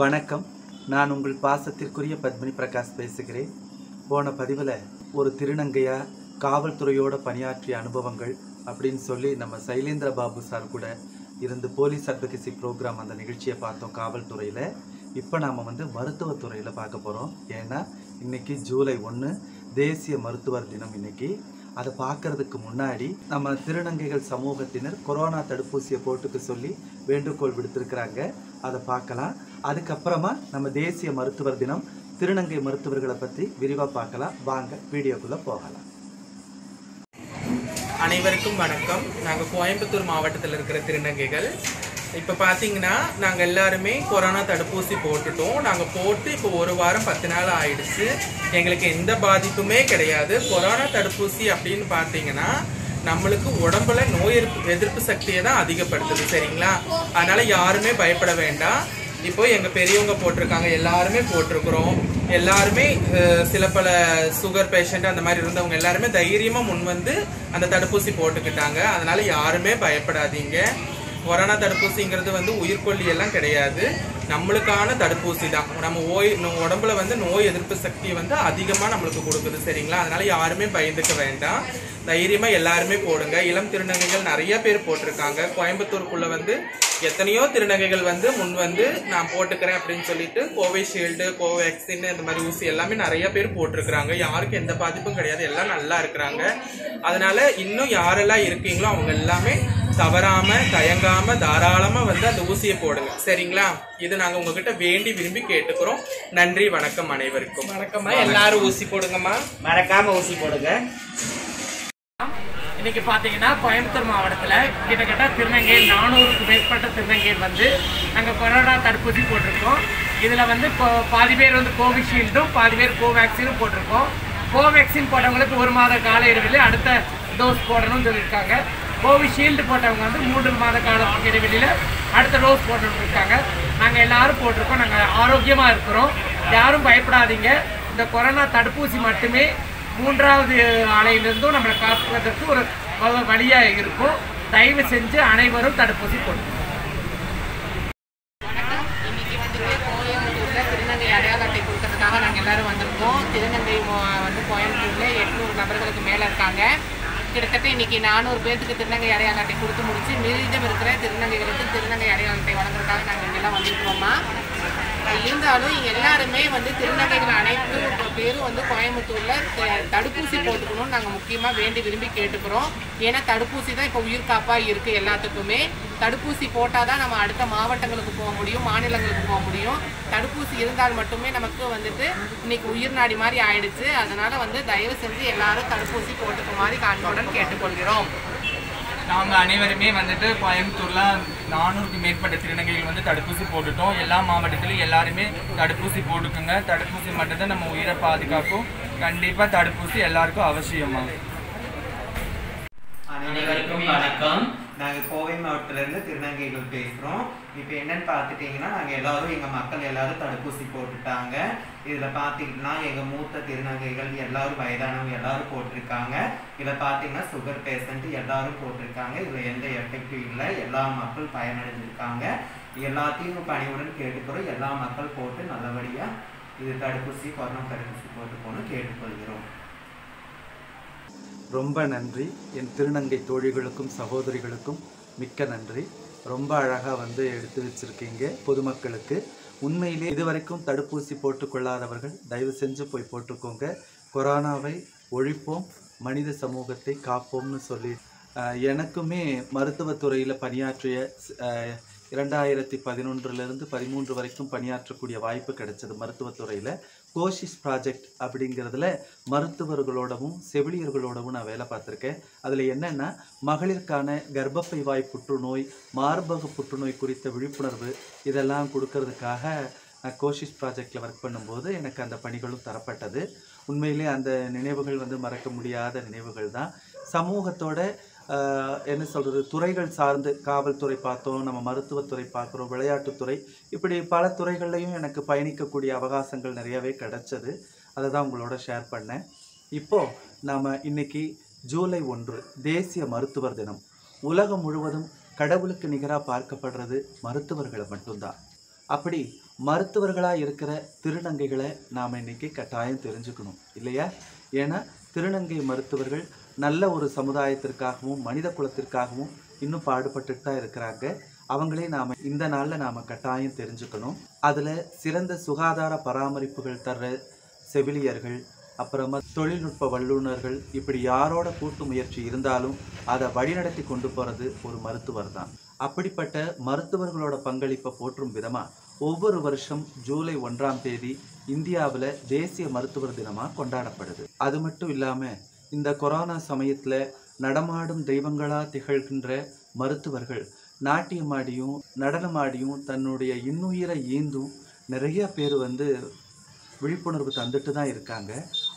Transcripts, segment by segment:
வணக்கம். நான் உங்கள் பாசத்திற்குரிய பத்மினி பிரகாஷ் பேசுகிறேன். போன பதிவில் ஒரு திருநங்கையா காவல்துறையோட பணியாற்றிய அனுபவங்கள் அப்படின்னு சொல்லி நம்ம சைலேந்திர பாபு சார் கூட இருந்து போலீஸ் அட்வகசி ப்ரோக்ராம் அந்த நிகழ்ச்சியை பார்த்தோம் காவல்துறையில். இப்போ நாம் வந்து மருத்துவத்துறையில் பார்க்க போகிறோம் ஏன்னா இன்னைக்கு ஜூலை ஒன்று தேசிய மருத்துவர் தினம் இன்னைக்கு. அதை பார்க்கறதுக்கு முன்னாடி நம்ம திருநங்கைகள் சமூகத்தினர் கொரோனா தடுப்பூசியை போட்டுக்க சொல்லி வேண்டுகோள் விடுத்திருக்கிறாங்க. அதை பார்க்கலாம். அதுக்கப்புறமா நம்ம தேசிய மருத்துவர் தினம் திருநங்கை மருத்துவர்களை பற்றி விரிவாக பார்க்கலாம். வாங்க வீடியோக்குள்ளே போகலாம். அனைவருக்கும் வணக்கம். நாங்கள் கோயம்புத்தூர் மாவட்டத்தில் இருக்கிற திருநங்கைகள். இப்போ பார்த்தீங்கன்னா நாங்கள் எல்லாருமே கொரோனா தடுப்பூசி போட்டுட்டோம். நாங்கள் போட்டு இப்போ ஒரு வாரம் பத்து நாள் ஆயிடுச்சு. எங்களுக்கு எந்த பாதிப்புமே கிடையாது. கொரோனா தடுப்பூசி அப்படின்னு பார்த்தீங்கன்னா நம்மளுக்கு உடம்புல நோய் எதிர்ப்பு எதிர்ப்பு சக்தியை தான் அதிகப்படுத்துது சரிங்களா? அதனால யாருமே பயப்பட வேண்டாம். இப்போ எங்கள் பெரியவங்க போட்டிருக்காங்க எல்லாருமே போட்டிருக்கிறோம். எல்லாருமே சில பல சுகர் பேஷண்ட் அந்த மாதிரி இருந்தவங்க எல்லாருமே தைரியமாக முன் வந்து அந்த தடுப்பூசி போட்டுக்கிட்டாங்க. அதனால யாருமே பயப்படாதீங்க. கொரோனா தடுப்பூசிங்கிறது வந்து உயிர்கொல்லி எல்லாம் கிடையாது. நம்மளுக்கான தடுப்பூசி தான். நம்ம ஓய் உடம்புல வந்து நோய் எதிர்ப்பு சக்தி வந்து அதிகமாக நம்மளுக்கு கொடுக்குது சரிங்களா? அதனால யாருமே பயந்துக்க வேண்டாம். தைரியமாக எல்லாருமே போடுங்க. இளம் திருநங்கைகள் நிறைய பேர் போட்டிருக்காங்க. கோயம்புத்தூருக்குள்ளே வந்து எத்தனையோ திருநங்கைகள் வந்து முன் வந்து நான் போட்டுக்கிறேன் அப்படின்னு சொல்லிட்டு கோவிஷீல்டு கோவேக்சின் இந்த மாதிரி ஊசி எல்லாமே நிறைய பேர் போட்டிருக்கிறாங்க. யாருக்கும் எந்த பாதிப்பும் கிடையாது. எல்லாம் நல்லா இருக்கிறாங்க. அதனால இன்னும் யாரெல்லாம் இருக்கீங்களோ அவங்க எல்லாமே தவறாம தயங்காம தாராளமா வந்து அந்த ஊசியை போடுங்க. சரிங்களா? இது நாங்க உங்ககிட்ட வேண்டி விரும்பி கேட்டுக்கிறோம். நன்றி வணக்கம் அனைவருக்கும். வணக்கம்மா. எல்லாரும் ஊசி போடுங்கம்மா. மறக்காம ஊசி போடுங்க. இன்னைக்கு பார்த்தீங்கன்னா கோயம்புத்தூர் மாவட்டத்தில் கிட்டத்தட்ட திருநங்கையில் நானூறுக்கு மேற்பட்ட திருநங்கையில் வந்து நாங்கள் கொரோனா தடுப்பூசி போட்டிருக்கோம். இதில் வந்து இப்போ பாதி பேர் வந்து கோவிஷீல்டும் பாதி பேர் கோவேக்சினும் போட்டிருக்கோம். கோவேக்சின் போட்டவங்களுக்கு ஒரு மாத கால இடைவெளி அடுத்த டோஸ் போடணும்னு சொல்லியிருக்காங்க. கோவிஷீல்டு போட்டவங்க வந்து மூன்று மாத கால இடைவெளியில் அடுத்த டோஸ் போட்டுட்டு இருக்காங்க. நாங்கள் எல்லோரும் போட்டிருக்கோம். நாங்கள் ஆரோக்கியமாக இருக்கிறோம். யாரும் பயப்படாதீங்க. இந்த கொரோனா தடுப்பூசி மட்டுமே மூன்றாவது ஆலையிலிருந்தும் நம்மளை காப்பதற்கு ஒரு வழியாக இருக்கும். தயவு செஞ்சு அனைவரும் தடுப்பூசி போடுங்க. இன்னைக்கு வந்துட்டு திருநங்கை அடையாள கொடுக்கறதுக்காக நாங்கள் எல்லாரும் வந்திருக்கோம். திருநங்கை வந்து கோயம்புத்தூரில் எட்நூறு நபர்களுக்கு மேலே இருக்காங்க. கிட்டத்தட்ட இன்றைக்கி நானூறு பேர்த்துக்கு திருநங்கை அடையாள அட்டை கொடுத்து முடித்து மீதம் இருக்கிற திருநங்கைகளுக்கு திருநங்கை அடையாள அட்டை வழங்குறதுக்காக நாங்கள் இங்கெல்லாம் வந்திருக்கிறோமா இருந்தாலும் எல்லாருமே வந்து திருநங்கைகள் அனைத்து பேரும் வந்து கோயம்புத்தூரில் தடுப்பூசி போட்டுக்கணும்னு நாங்கள் முக்கியமாக வேண்டி விரும்பி கேட்டுக்கிறோம். ஏன்னா தடுப்பூசி தான் இப்போ உயிர் இருக்குது எல்லாத்துக்குமே. தடுப்பூசி போட்டால் தான் நம்ம அடுத்த மாவட்டங்களுக்கு போக முடியும் மாநிலங்களுக்கு போக முடியும். தடுப்பூசி இருந்தால் மட்டுமே நமக்கு வந்துட்டு இன்னைக்கு உயிர் நாடி மாதிரி ஆயிடுச்சு. அதனால் வந்து தயவு செஞ்சு எல்லாரும் தடுப்பூசி போட்டுக்க மாதிரி காண்புடன் கேட்டுக்கொள்கிறோம். நாங்கள் அனைவருமே வந்துட்டு கோயம்புத்தூர்ல நானூறுக்கு மேற்பட்ட திருநங்கைகள் வந்து தடுப்பூசி போட்டுட்டோம். எல்லா மாவட்டத்திலும் எல்லாருமே தடுப்பூசி போட்டுக்குங்க. தடுப்பூசி மட்டும்தான் நம்ம உயிரை பாதுகாக்கும். கண்டிப்பாக தடுப்பூசி எல்லாருக்கும் அவசியமா? அனைவருக்கும் வணக்கம். நாங்கள் கோவை மாவட்டத்திலேருந்து திருநங்கைகள் பேசுகிறோம் இப்போ என்னன்னு பார்த்துட்டிங்கன்னா நாங்கள் எல்லாரும் எங்கள் மக்கள் எல்லாரும் தடுப்பூசி போட்டுட்டாங்க. இதில் பார்த்தீங்கன்னா எங்கள் மூத்த திருநங்கைகள் எல்லாரும் வயதானவங்க எல்லாரும் போட்டிருக்காங்க. இதில் பார்த்தீங்கன்னா சுகர் பேஷண்ட் எல்லாரும் போட்டிருக்காங்க. இதில் எந்த எஃபெக்டும் இல்லை. எல்லா மக்கள் பயனடைஞ்சிருக்காங்க. எல்லாத்தையும் பணிவுடன் கேட்டுக்கிறோம். எல்லா மக்கள் போட்டு நல்லபடியாக இது தடுப்பூசி கொரோனா தடுப்பூசி போட்டுக்கணும் கேட்டுக்கொள்கிறோம். ரொம்ப நன்றி. என் திருநங்கை தோழிகளுக்கும் சகோதரிகளுக்கும் மிக்க நன்றி. ரொம்ப அழகாக வந்து எடுத்து வச்சிருக்கீங்க பொதுமக்களுக்கு. உண்மையிலே இதுவரைக்கும் தடுப்பூசி போட்டுக்கொள்ளாதவர்கள் தயவு செஞ்சு போய் போட்டுக்கோங்க. கொரோனாவை ஒழிப்போம் மனித சமூகத்தை காப்போம்னு சொல்லி அஹ், எனக்குமே மருத்துவத்துறையில் பணியாற்றிய அஹ், இரண்டாயிரத்தி பதினொன்றுலேருந்து பதிமூன்று வரைக்கும் பணியாற்றக்கூடிய வாய்ப்பு கிடைச்சது மருத்துவத்துறையில். கோஷிஸ் ப்ராஜெக்ட் அப்படிங்கிறதுல மருத்துவர்களோடவும் செவிலியர்களோடவும் நான் வேலை பார்த்துருக்கேன். அதில் என்னென்னா மகளிருக்கான கர்ப்பப்பை வாய் புற்றுநோய் மார்பக புற்றுநோய் குறித்த விழிப்புணர்வு இதெல்லாம் கொடுக்கறதுக்காக நான் கோஷிஸ் ப்ராஜெக்டில் ஒர்க் பண்ணும்போது எனக்கு அந்த பணிகளும் தரப்பட்டது. உண்மையிலே அந்த நினைவுகள் வந்து மறக்க முடியாத நினைவுகள் தான். சமூகத்தோட என்ன சொல்கிறது துறைகள் சார்ந்து காவல்துறை பார்த்தோம் நம்ம மருத்துவத்துறை பார்க்குறோம் விளையாட்டுத்துறை இப்படி பல துறைகள்லையும் எனக்கு பயணிக்கக்கூடிய அவகாசங்கள் நிறையவே கிடச்சது. அதை தான் உங்களோட ஷேர் பண்ணேன். இப்போது நாம் இன்றைக்கி ஜூலை ஒன்று தேசிய மருத்துவர் தினம். உலகம் முழுவதும் கடவுளுக்கு நிகராக பார்க்கப்படுறது மருத்துவர்களை மட்டும்தான். அப்படி மருத்துவர்களாக இருக்கிற திருநங்கைகளை நாம் இன்னைக்கு கட்டாயம் தெரிஞ்சுக்கணும் இல்லையா? ஏன்னா திருநங்கை மருத்துவர்கள் நல்ல ஒரு சமுதாயத்திற்காகவும் மனித குலத்திற்காகவும் இன்னும் பாடுபட்டுட்டு தான் இருக்கிறாங்க. அவங்களே நாம் இந்த நாளில் நாம் கட்டாயம் தெரிஞ்சுக்கணும். அதில் சிறந்த சுகாதார பராமரிப்புகள் தர்ற செவிலியர்கள் அப்புறமா தொழில்நுட்ப வல்லுநர்கள் இப்படி யாரோட கூட்டு முயற்சி இருந்தாலும் அதை வழிநடத்தி கொண்டு போகிறது ஒரு மருத்துவர் தான். அப்படிப்பட்ட மருத்துவர்களோட பங்களிப்பை போற்றும் விதமாக ஒவ்வொரு வருஷம் ஜூலை ஒன்றாம் தேதி இந்தியாவில் தேசிய மருத்துவர் தினமாக கொண்டாடப்படுது. அது மட்டும் இல்லாமல் இந்த கொரோனா சமயத்தில் நடமாடும் தெய்வங்களாக திகழ்கின்ற மருத்துவர்கள் நாட்டியமாடியும் நடனமாடியும் தன்னுடைய இன்னுயிரை ஈந்தும் நிறைய பேர் வந்து விழிப்புணர்வு தந்துட்டு தான் இருக்காங்க.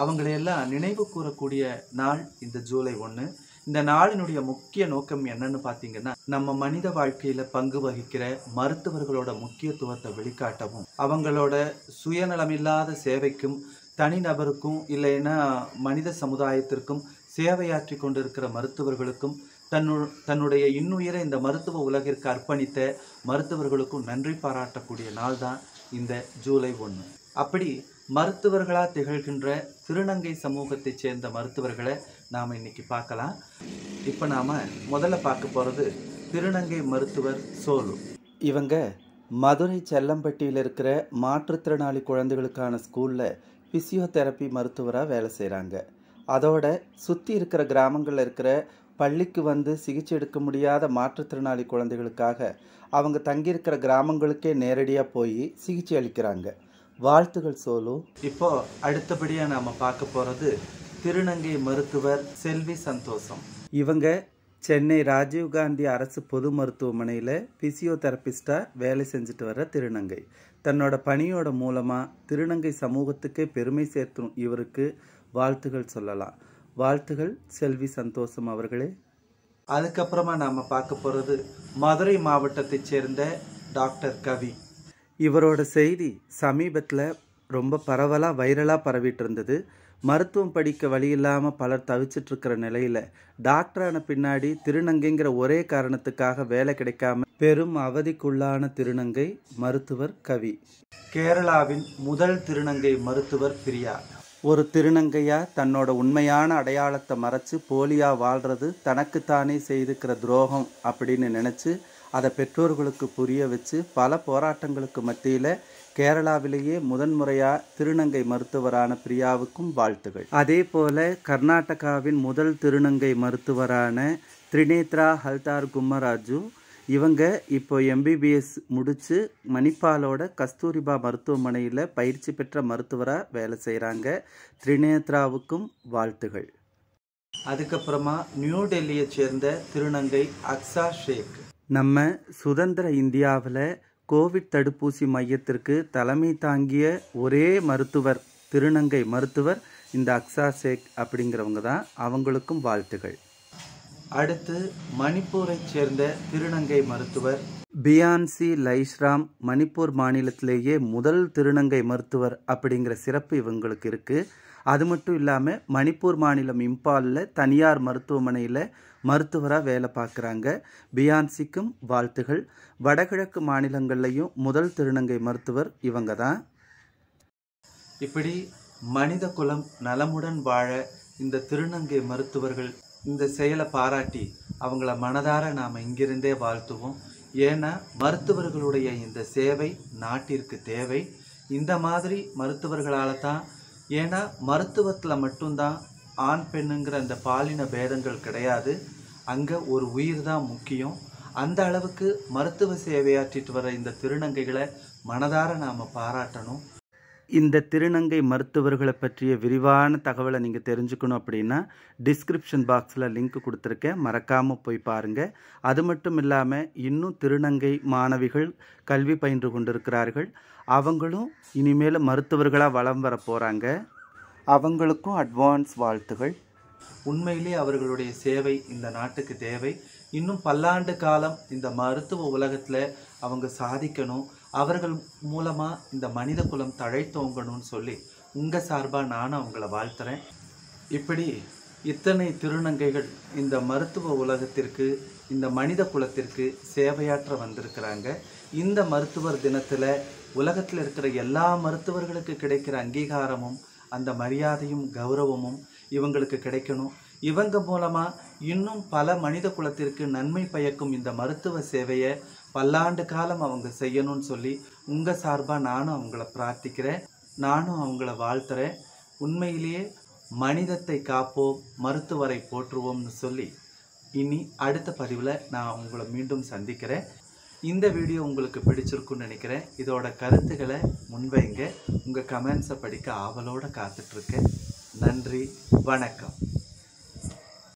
அவங்களையெல்லாம் நினைவு கூறக்கூடிய நாள் இந்த ஜூலை ஒன்று இந்த நாளினுடைய முக்கிய நோக்கம் என்னன்னு பார்த்தீங்கன்னா நம்ம மனித வாழ்க்கையில பங்கு வகிக்கிற மருத்துவர்களோட முக்கியத்துவத்தை வெளிக்காட்டவும் அவங்களோட சுயநலமில்லாத சேவைக்கும் தனிநபருக்கும் இல்லைன்னா மனித சமுதாயத்திற்கும் சேவையாற்றி கொண்டிருக்கிற மருத்துவர்களுக்கும் தன்னு தன்னுடைய இன்னுயிரை இந்த மருத்துவ உலகிற்கு அர்ப்பணித்த மருத்துவர்களுக்கும் நன்றி பாராட்டக்கூடிய நாள் தான் இந்த ஜூலை ஒன்று. அப்படி மருத்துவர்களாக திகழ்கின்ற திருநங்கை சமூகத்தைச் சேர்ந்த மருத்துவர்களை நாம் இன்னைக்கு பார்க்கலாம். இப்போ நாம் முதல்ல பார்க்க போகிறது திருநங்கை மருத்துவர் சோலு. இவங்க மதுரை செல்லம்பட்டியில் இருக்கிற மாற்றுத்திறனாளி குழந்தைகளுக்கான ஸ்கூலில் ஃபிசியோதெரப்பி மருத்துவராக வேலை செய்கிறாங்க அதோட சுற்றி இருக்கிற கிராமங்களில் இருக்கிற பள்ளிக்கு வந்து சிகிச்சை எடுக்க முடியாத மாற்றுத்திறனாளி குழந்தைகளுக்காக அவங்க தங்கியிருக்கிற கிராமங்களுக்கே நேரடியாக போய் சிகிச்சை அளிக்கிறாங்க. வாழ்த்துகள் சோலு. இப்போ அடுத்தபடியாக நாம் பார்க்க போகிறது திருநங்கை மருத்துவர் செல்வி சந்தோஷம். இவங்க சென்னை ராஜீவ்காந்தி அரசு பொது மருத்துவமனையில் ஃபிசியோதெரபிஸ்டாக வேலை செஞ்சுட்டு வர்ற திருநங்கை. தன்னோட பணியோட மூலமாக திருநங்கை சமூகத்துக்கே பெருமை சேர்த்தும் இவருக்கு வாழ்த்துகள் சொல்லலாம். வாழ்த்துகள் செல்வி சந்தோஷம் அவர்களே. அதுக்கப்புறமா நாம் பார்க்க போகிறது மதுரை மாவட்டத்தைச் சேர்ந்த டாக்டர் கவி. இவரோட செய்தி சமீபத்தில் ரொம்ப பரவலாக வைரலாக பரவிட்டு இருந்தது மருத்துவம் படிக்க வழி இல்லாமல் பலர் தவிச்சிட்ருக்கிற நிலையில் டாக்டரான பின்னாடி திருநங்கைங்கிற ஒரே காரணத்துக்காக வேலை கிடைக்காம பெரும் அவதிக்குள்ளான திருநங்கை மருத்துவர் கவி. கேரளாவின் முதல் திருநங்கை மருத்துவர் பிரியா. ஒரு திருநங்கையா தன்னோட உண்மையான அடையாளத்தை மறைச்சு போலியா வாழ்றது தனக்குத்தானே செய்துக்கிற துரோகம் அப்படின்னு நினச்சி அதை பெற்றோர்களுக்கு புரிய வச்சு பல போராட்டங்களுக்கு மத்தியில் கேரளாவிலேயே முதன்முறையா திருநங்கை மருத்துவரான பிரியாவுக்கும் வாழ்த்துகள். அதே போல கர்நாடகாவின் முதல் திருநங்கை மருத்துவரான திரிநேத்ரா ஹல்தார் கும்மராஜு இவங்க இப்போ எம்பிபிஎஸ் முடித்து மணிப்பாலோட கஸ்தூரிபா மருத்துவமனையில் பயிற்சி பெற்ற மருத்துவராக வேலை செய்கிறாங்க திரிநேத்ராவுக்கும் வாழ்த்துகள். அதுக்கப்புறமா நியூ டெல்லியை சேர்ந்த திருநங்கை அக்ஸா ஷேக். நம்ம சுதந்திர இந்தியாவில் கோவிட் தடுப்பூசி மையத்திற்கு தலைமை தாங்கிய ஒரே மருத்துவர் திருநங்கை மருத்துவர் இந்த அக்ஸா ஷேக் அப்படிங்கிறவங்க தான். அவங்களுக்கும் வாழ்த்துகள் அடுத்து மணிப்பூரைச் சேர்ந்த திருநங்கை மருத்துவர் பியான்சி லைஸ்ராம் மணிப்பூர் மாநிலத்திலேயே முதல் திருநங்கை மருத்துவர் அப்படிங்கிற சிறப்பு இவங்களுக்கு இருக்குது அது மட்டும் இல்லாமல் மணிப்பூர் மாநிலம் இம்பாலில் தனியார் மருத்துவமனையில் மருத்துவராக வேலை பார்க்குறாங்க. பியான்சிக்கும் வாழ்த்துகள். வடகிழக்கு மாநிலங்கள்லையும் முதல் திருநங்கை மருத்துவர் இவங்க தான் இப்படி மனித குலம் நலமுடன் வாழ இந்த திருநங்கை மருத்துவர்கள் இந்த செயலை பாராட்டி அவங்கள மனதார நாம் இங்கிருந்தே வாழ்த்துவோம். ஏன்னா மருத்துவர்களுடைய இந்த சேவை நாட்டிற்கு தேவை. இந்த மாதிரி மருத்துவர்களால் தான் ஏன்னா மருத்துவத்தில் மட்டும்தான் ஆண் பெண்ணுங்கிற அந்த பாலின பேதங்கள் கிடையாது. அங்கே ஒரு உயிர் தான் முக்கியம். அந்த அளவுக்கு மருத்துவ சேவையாற்றிட்டு வர இந்த திருநங்கைகளை மனதார நாம் பாராட்டணும். இந்த திருநங்கை மருத்துவர்களை பற்றிய விரிவான தகவலை நீங்கள் தெரிஞ்சுக்கணும் அப்படின்னா டிஸ்கிரிப்ஷன் பாக்ஸில் லிங்க் கொடுத்துருக்கேன். மறக்காமல் போய் பாருங்கள் அது மட்டும் இல்லாமல் இன்னும் திருநங்கை மாணவிகள் கல்வி பயின்று கொண்டிருக்கிறார்கள். அவங்களும் இனிமேல் மருத்துவர்களாக வலம் வர போகிறாங்க அவங்களுக்கும் அட்வான்ஸ் வாழ்த்துகள். உண்மையிலே அவர்களுடைய சேவை இந்த நாட்டுக்கு தேவை. இன்னும் பல்லாண்டு காலம் இந்த மருத்துவ உலகத்தில் அவங்க சாதிக்கணும். அவர்கள் மூலமாக இந்த மனித குலம் தழைத்தோங்கணும்னு சொல்லி உங்கள் சார்பாக நானும் அவங்கள வாழ்த்துறேன். இப்படி இத்தனை திருநங்கைகள் இந்த மருத்துவ உலகத்திற்கு இந்த மனித குலத்திற்கு சேவையாற்ற வந்திருக்கிறாங்க. இந்த மருத்துவர் தினத்தில் உலகத்தில் இருக்கிற எல்லா மருத்துவர்களுக்கு கிடைக்கிற அங்கீகாரமும் அந்த மரியாதையும் கௌரவமும் இவங்களுக்கு கிடைக்கணும். இவங்க மூலமாக இன்னும் பல மனித குலத்திற்கு நன்மை பயக்கும் இந்த மருத்துவ சேவையை பல்லாண்டு காலம் அவங்க செய்யணும்னு சொல்லி உங்கள் சார்பாக நானும் அவங்கள பிரார்த்திக்கிறேன். நானும் அவங்கள வாழ்த்துறேன். உண்மையிலேயே மனிதத்தை காப்போம் மருத்துவரை போற்றுவோம்னு சொல்லி இனி அடுத்த பதிவில் நான் உங்களை மீண்டும் சந்திக்கிறேன். இந்த வீடியோ உங்களுக்கு பிடிச்சிருக்குன்னு நினைக்கிறேன். இதோட கருத்துக்களை முன்வைங்க. உங்கள் கமெண்ட்ஸை படிக்க ஆவலோடு காத்துட்ருக்கேன் நன்றி வணக்கம்.